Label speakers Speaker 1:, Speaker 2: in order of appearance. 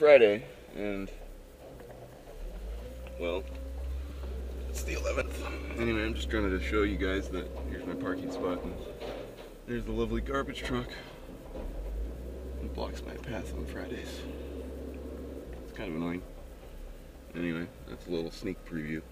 Speaker 1: Friday, and well, it's the 11th. Anyway, I'm just trying to show you guys that here's my parking spot, and there's the lovely garbage truck. that blocks my path on Fridays. It's kind of annoying. Anyway, that's a little sneak preview.